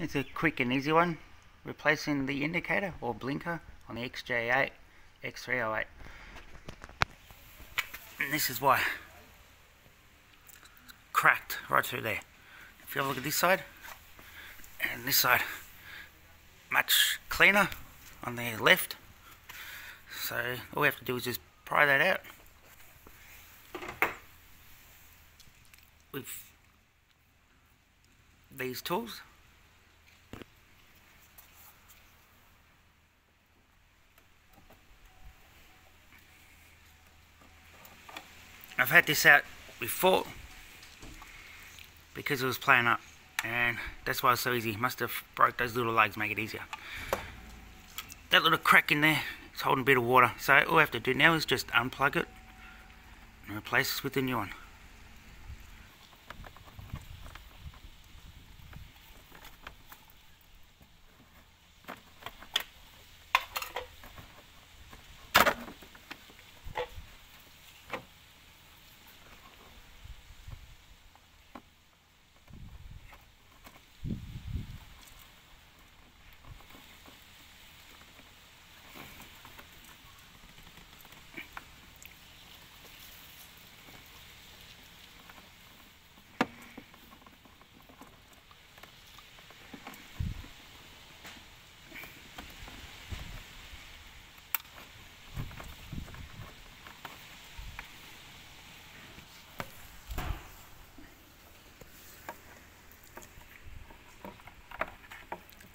It's a quick and easy one, replacing the indicator or blinker on the XJ8 X308. And this is why. Cracked right through there. If you have a look at this side, and this side, much cleaner on the left. So all we have to do is just pry that out. With these tools. I've had this out before because it was playing up and that's why it's so easy. Must have broke those little legs, make it easier. That little crack in there is holding a bit of water. So all we have to do now is just unplug it and replace it with the new one.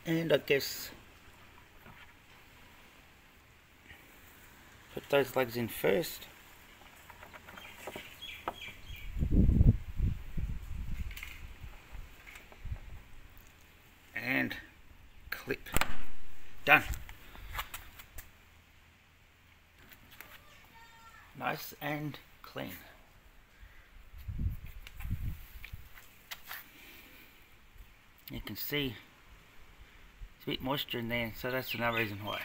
Eh, and I guess put those legs in first and clip. Done. Nice and clean. You can see bit moisture in there, so that's another reason why.